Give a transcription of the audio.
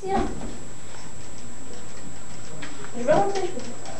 Si, là. Je vais rentrer, je peux.